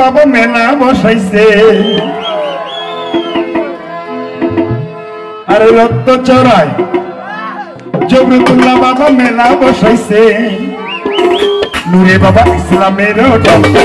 বাবা মেলা বসাইছে। আর রক্ত চড়াই জবরতুল্লাহ বাবা মেলা বসাইছে। নুরে বাবা ইসলামের ডঙ্কা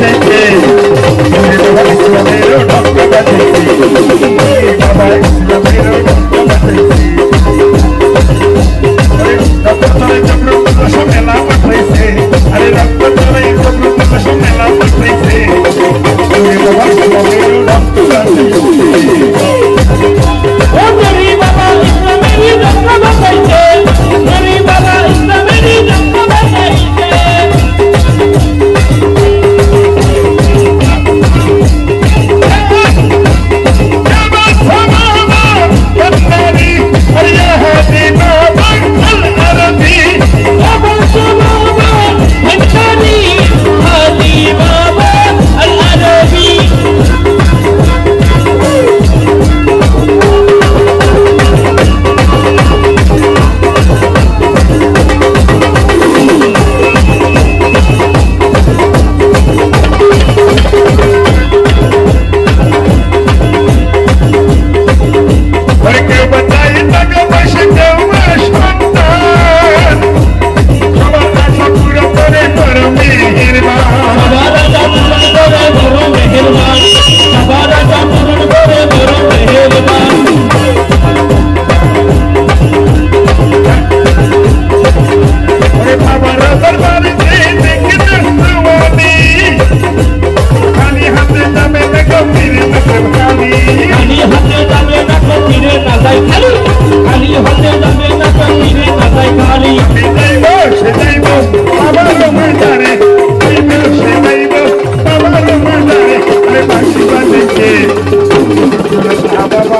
Yeah.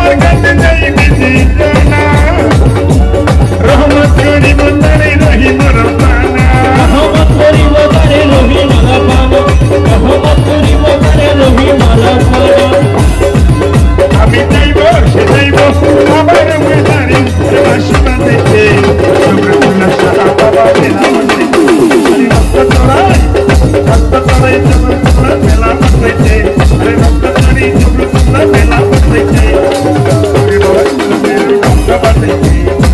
Come on, get the day,